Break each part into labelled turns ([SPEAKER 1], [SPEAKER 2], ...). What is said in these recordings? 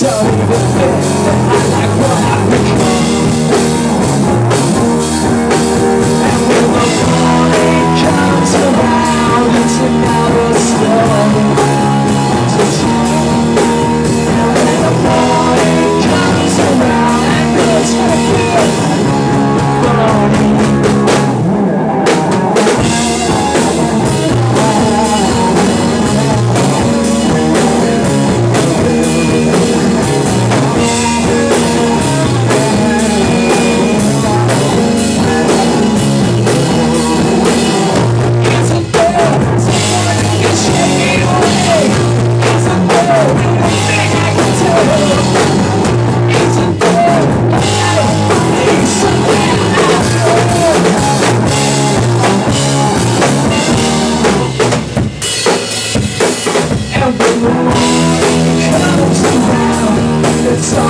[SPEAKER 1] show.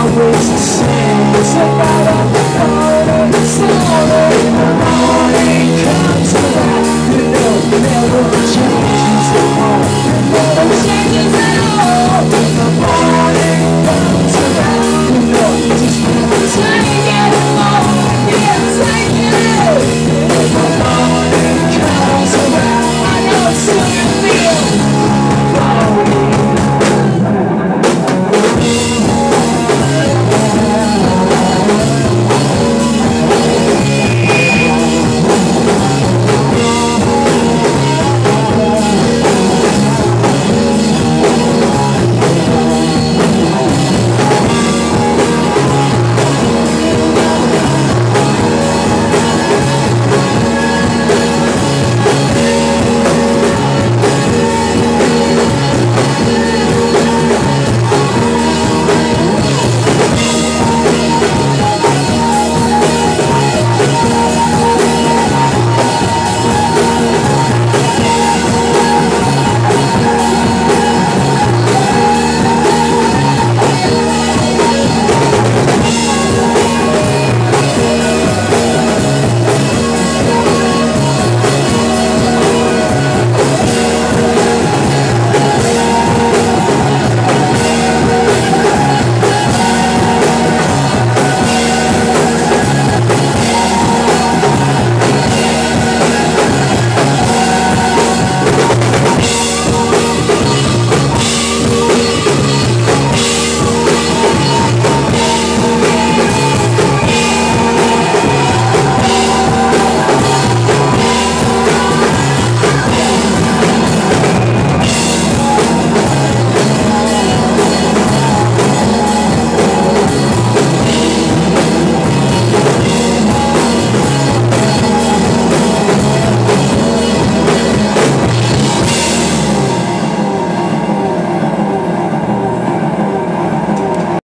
[SPEAKER 1] always the same It's about all the color, sorrow The morning comes around You. know you never change